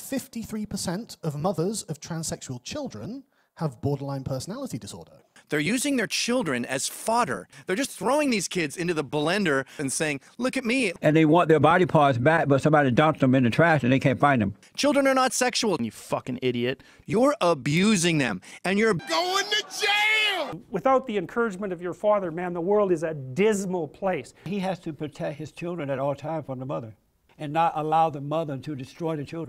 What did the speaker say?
53% of mothers of transsexual children have borderline personality disorder. They're using their children as fodder. They're just throwing these kids into the blender and saying, Look at me. And they want their body parts back, but somebody dumped them in the trash and they can't find them. Children are not sexual. You fucking idiot. You're abusing them and you're Going to jail! Without the encouragement of your father, man, the world is a dismal place. He has to protect his children at all times from the mother and not allow the mother to destroy the children.